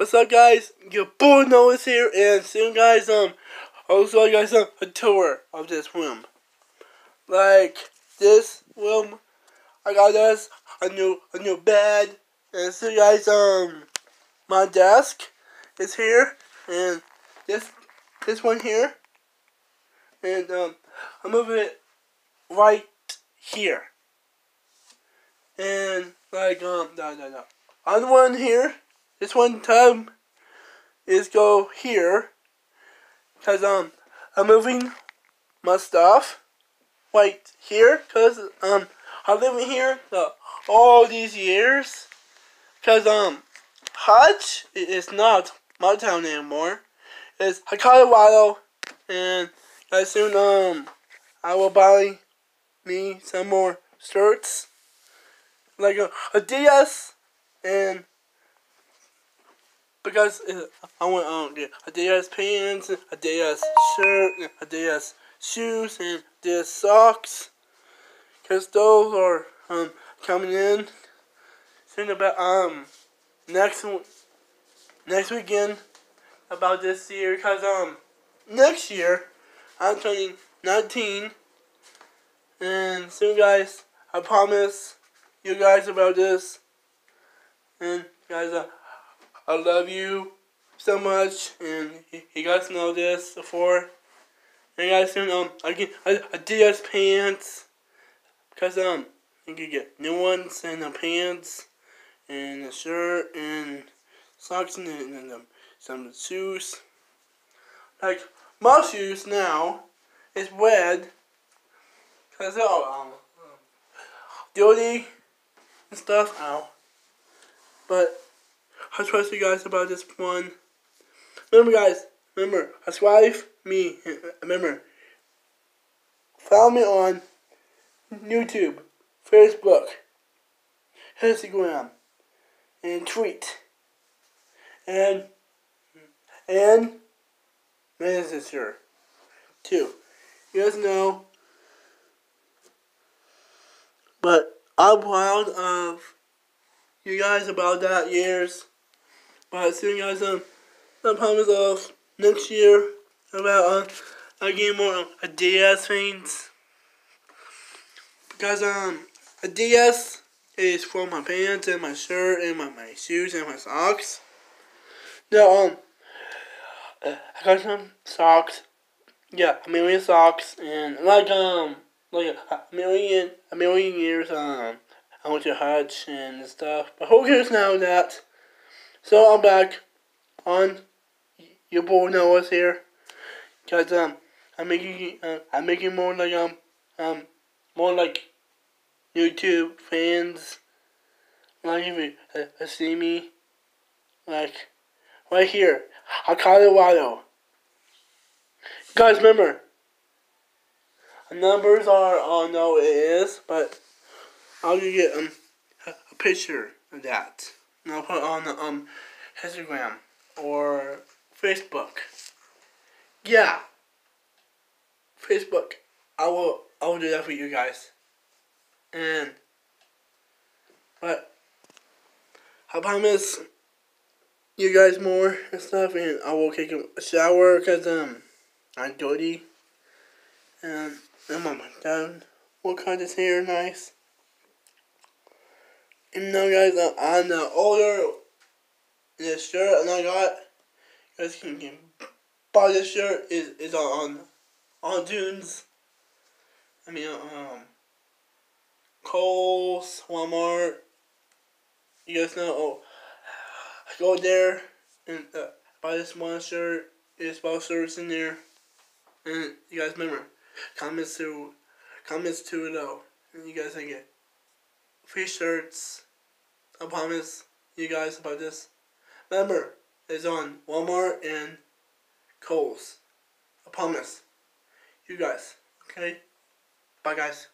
What's up, guys? Your boy Noah's here, and soon, guys, um, I'll show you guys um, a tour of this room. Like this room, I got us a new a new bed, and so, guys, um, my desk is here, and this this one here, and um, I move it right here, and like um, no, no, no, on one here. This one time is go here. Cause um I'm moving my stuff right here. Cause um I live in here the, all these years. Cause um Hutch is not my town anymore. It's Colorado and as soon um I will buy me some more shirts like a, a DS and because I want um get Adidas pants, Adidas shirt, Adidas shoes, and Adidas socks. Cause those are um coming in soon about um next next weekend about this year. Cause um next year I'm turning 19, and soon guys I promise you guys about this, and guys. Uh, I love you so much, and you guys know this before. And you guys know, um, I get Adidas pants, because, um, you can get new ones, and the pants, and a shirt, and socks, and, and um, some shoes. Like, my shoes now is red, because they're all, um, dirty and stuff, ow. But, I trust you guys about this one. Remember, guys, remember, subscribe me. Remember, follow me on YouTube, Facebook, Instagram, and tweet. And, and, Messenger, too. You guys know, but I'm proud of you guys about that years. But soon, guys, um, I promise of next year about uh, I get more um, Adidas things because um Adidas is for my pants and my shirt and my, my shoes and my socks. Now um I got some socks. Yeah, a million socks and like um like a million a million years um I went to Hutch and stuff. But who cares now that so I'm back on your boy Noah's here. Cause um I'm making uh, I'm making more like um um more like YouTube fans like if you uh, see me like right here Colorado. Guys remember numbers are oh know it is but I'll get um a picture of that. And I'll put it on the um Instagram or Facebook. Yeah. Facebook. I will I will do that for you guys. And but I promise you guys more and stuff and I will take a shower because um I'm dirty and I'm on my dad will cut hair nice. And now guys, on the older this shirt and I got, guys can, can buy this shirt is is on on Dunes. I mean, um, Kohl's, Walmart. You guys know. Oh, I go there and uh, buy this one shirt. It's about shirts in there, and you guys remember comments to comments to it though, and you guys can get free shirts. I promise you guys about this. Remember, it's on Walmart and Kohl's. I promise. You guys. Okay? Bye guys.